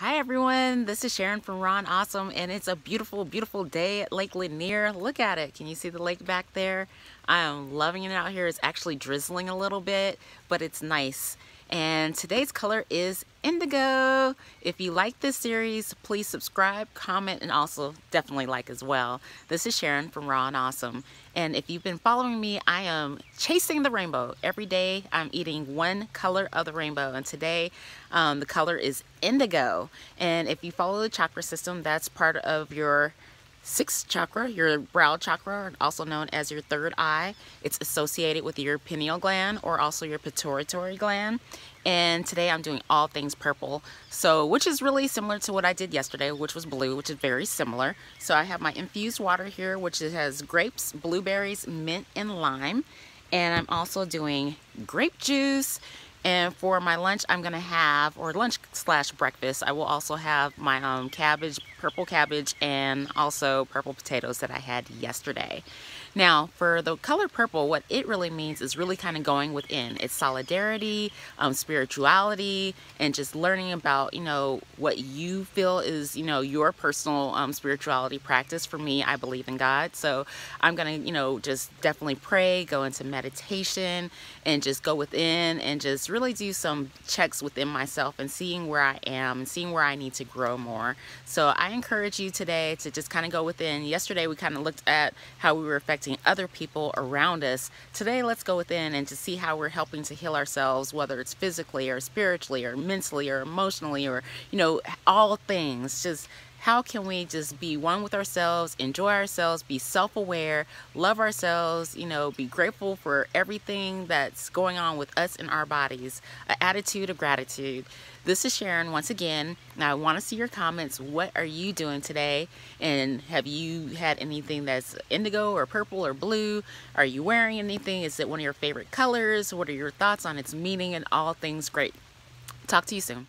Hi everyone, this is Sharon from Raw and Awesome and it's a beautiful, beautiful day at Lake Lanier. Look at it. Can you see the lake back there? I am loving it out here. It's actually drizzling a little bit, but it's nice. And today's color is indigo. If you like this series, please subscribe, comment, and also definitely like as well. This is Sharon from Raw and Awesome. And if you've been following me, I am chasing the rainbow. Every day I'm eating one color of the rainbow. And today um, the color is indigo. And if you follow the chakra system, that's part of your sixth chakra, your brow chakra, also known as your third eye. It's associated with your pineal gland or also your pituitary gland. And today I'm doing all things purple, so which is really similar to what I did yesterday, which was blue, which is very similar. So I have my infused water here, which has grapes, blueberries, mint, and lime. And I'm also doing grape juice and for my lunch, I'm gonna have, or lunch slash breakfast, I will also have my um, cabbage, purple cabbage, and also purple potatoes that I had yesterday. Now, for the color purple, what it really means is really kind of going within. It's solidarity, um, spirituality, and just learning about, you know, what you feel is, you know, your personal um, spirituality practice. For me, I believe in God. So I'm going to, you know, just definitely pray, go into meditation, and just go within and just really do some checks within myself and seeing where I am and seeing where I need to grow more. So I encourage you today to just kind of go within. Yesterday, we kind of looked at how we were affecting affecting other people around us. Today, let's go within and to see how we're helping to heal ourselves, whether it's physically or spiritually or mentally or emotionally or, you know, all things. Just how can we just be one with ourselves, enjoy ourselves, be self-aware, love ourselves, you know, be grateful for everything that's going on with us in our bodies, an attitude of gratitude. This is Sharon once again. Now I want to see your comments. What are you doing today? And have you had anything that's indigo or purple or blue? Are you wearing anything? Is it one of your favorite colors? What are your thoughts on its meaning and all things great? Talk to you soon.